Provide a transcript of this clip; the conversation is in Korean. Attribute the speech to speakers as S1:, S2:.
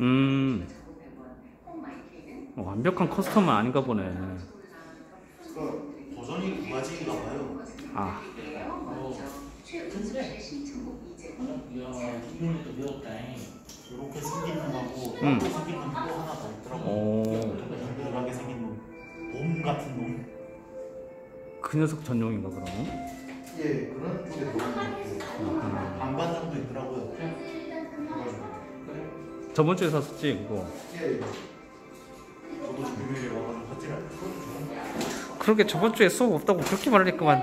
S1: 음. 어, 완벽한 커스텀은 아닌가 보네.
S2: 그러니까 버전이 두 가지인가 봐요.
S1: 아,
S3: 어, 근데
S2: 이렇게 생긴 놈하고 생긴 놈또 하나 더 있더라고.
S1: 오.
S2: 동글하게 생긴 놈. 놈 같은 놈.
S1: 그 녀석 전용인가 그러면?
S2: 예, 그런 쪽에
S1: 저번 주에 샀었지 그거. 그러게 저번 주에 수업 없다고 그렇게 말하니까만.